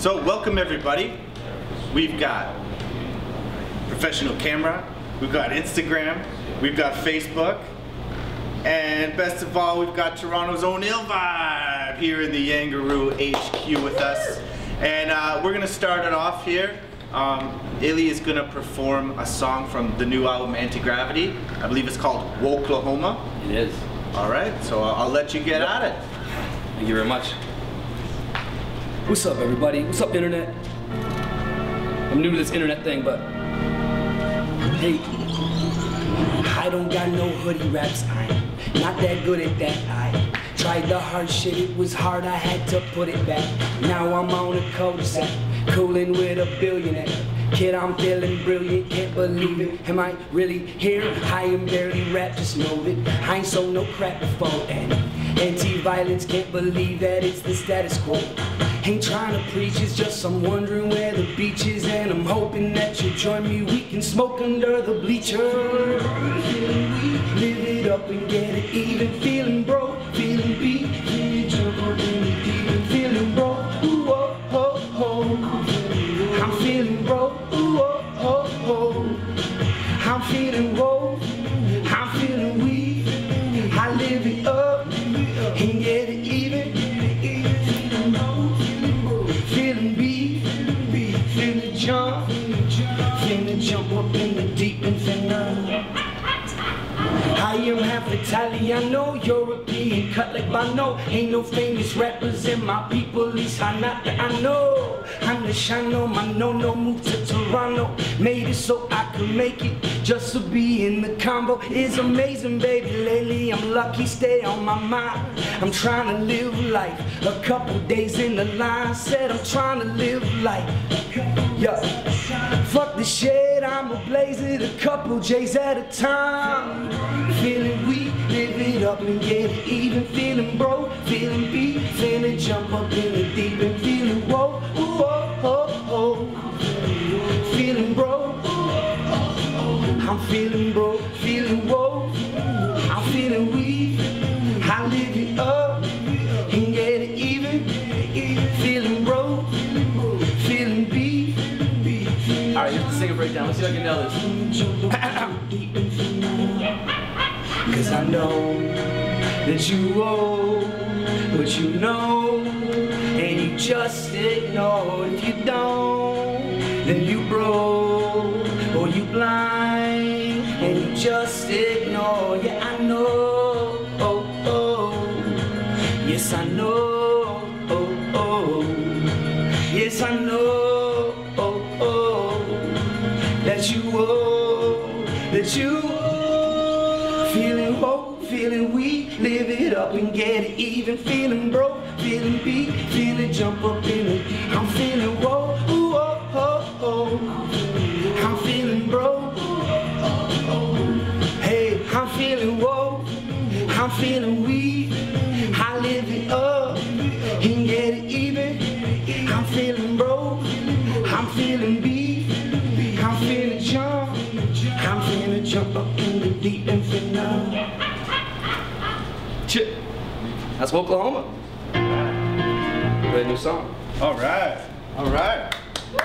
So welcome everybody. We've got professional camera, we've got Instagram, we've got Facebook, and best of all, we've got Toronto's own iLLvibe here in the Yangaroo HQ with us. And uh, we're gonna start it off here. Um, Illy is gonna perform a song from the new album Anti-Gravity. I believe it's called Wokelahoma. It is. All right, so I'll, I'll let you get at it. Thank you very much. What's up, everybody? What's up, internet? I'm new to this internet thing, but hey, I don't got no hoodie raps. I'm not that good at that. I tried the hard shit, it was hard. I had to put it back. Now I'm on a cul-de-sac, cooling with a billionaire. Kid, I'm feeling brilliant, can't believe it. Am I really here? I am barely rap, just know it. I ain't sold no crap before, and anti-violence can't believe that it's the status quo. Ain't trying to preach, it's just I'm wondering where the beach is, and I'm hoping that you join me. We can smoke under the bleachers. Live it up and get it even, feeling broke, I'm feeling woke. I am half Italiano, European, cut like Bono. Ain't no famous rappers in my people, least I not that I know. I'm the Shino, my no no move to Toronto. Made it so I could make it, just to be in the combo is amazing, baby. Lately I'm lucky, stay on my mind. I'm trying to live life, a couple days in the line. Said I'm trying to live life, yeah. Fuck the shit, I'ma blaze it a couple J's at a time. Feeling weak, live it up and get it even. Feeling broke, feeling beat, feeling jump up in the deep and feeling whoa, oh, oh. Feeling broke, I'm feeling broke, feeling whoa. Let's see if I can nail this. Cause I know that you owe what you know, and you just ignore. If you don't, then you broke or you blind, and you just ignore. Yeah, I know. Oh, oh. Yes, I know. Oh, oh. Yes, I know. That you Feeling hope, feeling weak, live it up and get it even. Feeling broke, feeling beat, feeling jump up in it. I'm feeling whoa, ooh, oh, oh, oh. I'm feeling broke. Hey, I'm feeling whoa, I'm feeling Chip. That's Wokelahoma. Brand new song. All right, all right.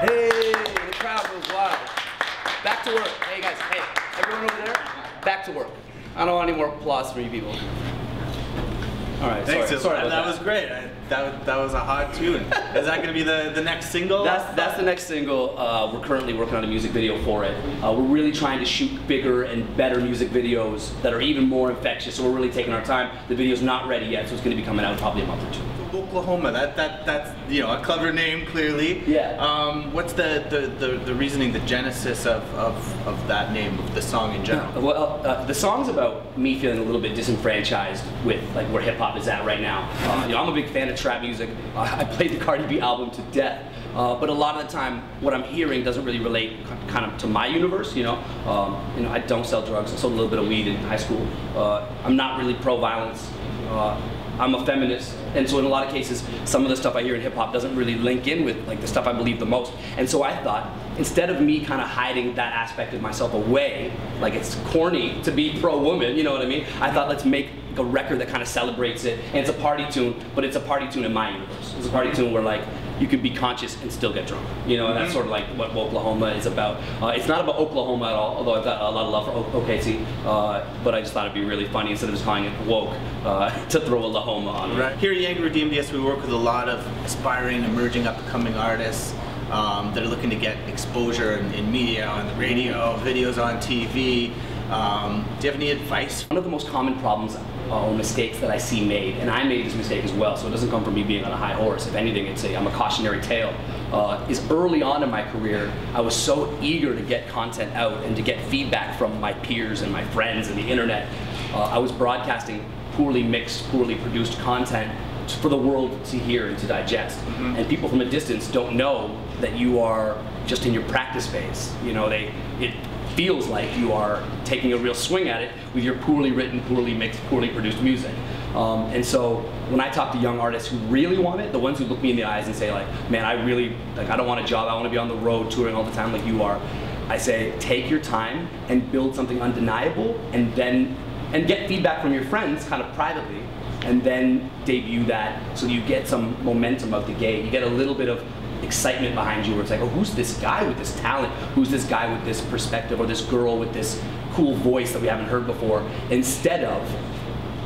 Hey, the crowd goes wild. Back to work. Hey guys, hey, everyone over there, back to work. I don't want any more applause from you people. All right, Thanks, sorry, sorry that, about was great. I, that, that was a hot tune. Is that gonna be the, the next single? That's that's the next single. Uh, we're currently working on a music video for it. Uh, we're really trying to shoot bigger and better music videos that are even more infectious. So we're really taking our time. The video's not ready yet, so it's going to be coming out in probably a month or two. Wokelahoma. That that that's you know a clever name clearly. Yeah. Um, what's the, the, the, the reasoning, the genesis of, of, of that name of the song in general? Well, uh, the song's about me feeling a little bit disenfranchised with like where hip hop is at right now. Uh, you know, I'm a big fan of trap music. I played the Cardi B album to death. Uh, but a lot of the time, what I'm hearing doesn't really relate kind of to my universe. You know, um, you know, I don't sell drugs. I sold a little bit of weed in high school. Uh, I'm not really pro-violence. Uh, I'm a feminist, and so in a lot of cases, some of the stuff I hear in hip hop doesn't really link in with like the stuff I believe the most. And so I thought, instead of me kind of hiding that aspect of myself away, like it's corny to be pro-woman, you know what I mean? I thought let's make a record that kind of celebrates it, and it's a party tune, but it's a party tune in my universe. It's a party tune where like you can be conscious and still get drunk. You know, and that's sort of like what Wokelahoma is about. Uh, it's not about Oklahoma at all, although I've got a lot of love for O- OKC. Uh, but I just thought it'd be really funny instead of just calling it woke uh, to throw a Lahoma on. Right. Here at Redeemed, yes, we work with a lot of aspiring, emerging, up-and-coming artists um, that are looking to get exposure in, in media, on the radio, videos on TV. Um, do you have any advice? One of the most common problems uh, or mistakes that I see made, and I made this mistake as well, so it doesn't come from me being on a high horse. If anything, it's a, I'm a cautionary tale. Uh, is early on in my career, I was so eager to get content out and to get feedback from my peers and my friends and the internet. Uh, I was broadcasting poorly mixed, poorly produced content for the world to hear and to digest. And people from a distance don't know that you are just in your practice phase. You know, they it feels like you are taking a real swing at it with your poorly written, poorly mixed, poorly produced music. Um, and so when I talk to young artists who really want it, the ones who look me in the eyes and say like, man, I really, like I don't want a job, I want to be on the road touring all the time like you are, I say take your time and build something undeniable and then, and get feedback from your friends kind of privately and then debut that so you get some momentum out the gate. You get a little bit of excitement behind you where it's like, oh, who's this guy with this talent? Who's this guy with this perspective or this girl with this cool voice that we haven't heard before? Instead of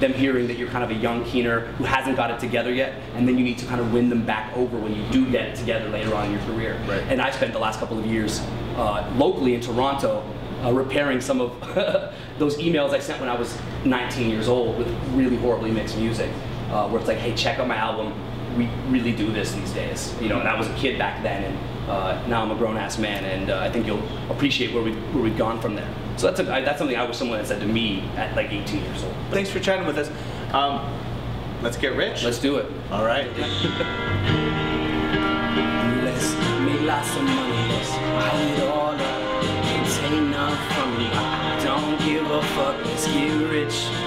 them hearing that you're kind of a young keener who hasn't got it together yet, and then you need to kind of win them back over when you do get it together later on in your career. Right. And I spent the last couple of years uh, locally in Toronto uh, repairing some of those emails I sent when I was 19 years old with really horribly mixed music, uh, where it's like, hey, check out my album. We really do this these days, you know. And I was a kid back then, and uh, now I'm a grown-ass man, and uh, I think you'll appreciate where we where we've gone from there. So that's a, I, that's something I wish someone had said to me at like 18 years old. Thanks for chatting with us. Um, let's get rich. Let's do it. All right. Let's make lots of money. Let's pile it all up. Can't take from me. I don't give a fuck. Let's get rich.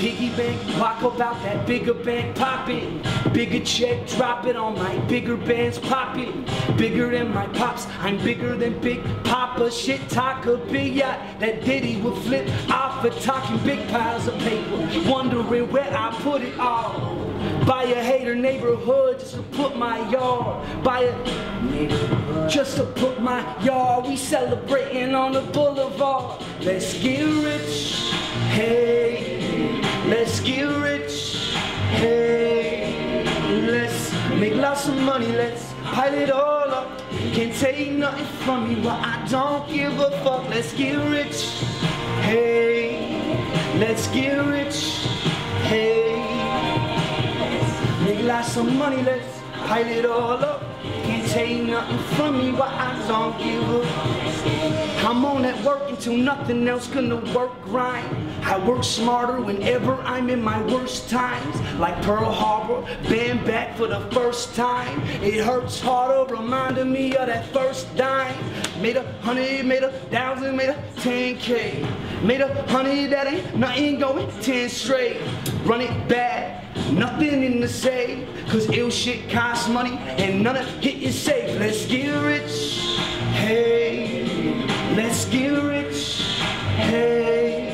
Piggy bank, rock about that bigger bank popping. Bigger check, drop it on my bigger bands popping. Bigger than my pops, I'm bigger than Big Papa. Shit talk a big yacht, that Diddy will flip off for talking big piles of paper. Wondering where I put it all. Buy a hater neighborhood just to put my yard. Buy a neighborhood just to put my yard. We celebrating on the boulevard. Let's get rich. Hey, let's get rich. Hey, let's make lots of money. Let's pile it all up. Can't take nothing from me, but I don't give a fuck. Let's get rich. Hey, let's get rich. Hey, make lots of money. Let's pile it all up. Can't take nothing from me, but I don't give a I'm on at work until nothing else gonna work grind. I work smarter whenever I'm in my worst times. Like Pearl Harbor, band back for the first time. It hurts harder, reminding me of that first dime. Made a hundred, made a thousand, made a 10K. Made a hundred that ain't nothing going 10 straight. Run it back, nothing in the save. Cause ill shit costs money and none of it is safe. Let's get rich. Get rich. Hey,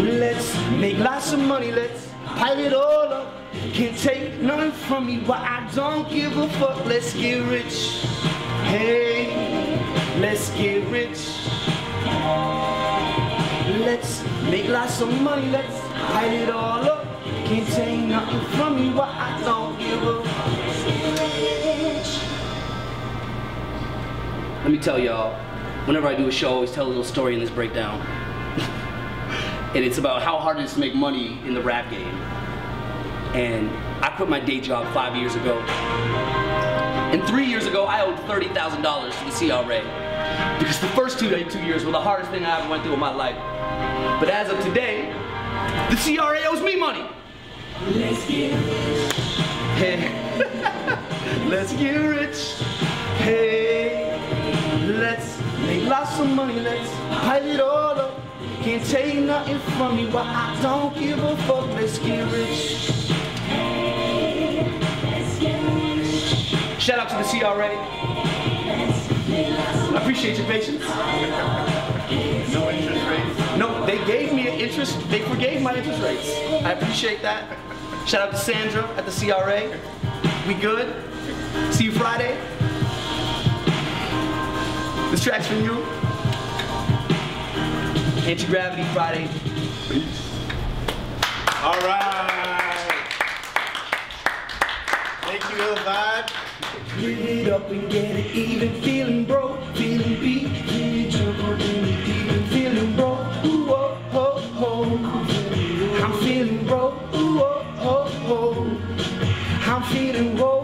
let's make lots of money. Let's pile it all up. Can't take nothing from me, but I don't give a fuck. Let's get rich. Hey, let's get rich. Let's make lots of money. Let's pile it all up. Can't take nothing from me, but I don't give a fuck. Let me tell y'all, whenever I do a show, I always tell a little story in this breakdown. and it's about how hard it is to make money in the rap game. And I quit my day job five years ago. And three years ago, I owed $30,000 to the CRA. Because the first two, two years were the hardest thing I ever went through in my life. But as of today, the CRA owes me money. Let's get rich. Hey, let's get rich. Hey, let's make lots of money. Let's pile it all up. Can't take nothing from me, but I don't give a fuck. Let's get rich. Shout out to the CRA. I appreciate your patience. No interest rates. No, they gave me an interest, they forgave my interest rates. I appreciate that. Shout out to Sandra at the CRA. We good? See you Friday. This track's for you. Anti-Gravity Friday. Peace. All right. Thank you, iLLvibe. Get it up and get it even, feeling broke, feeling beat. On feeling broke. Ooh, oh, oh, oh. I'm feeling broke. Ooh, oh, oh, oh. I'm feeling broke.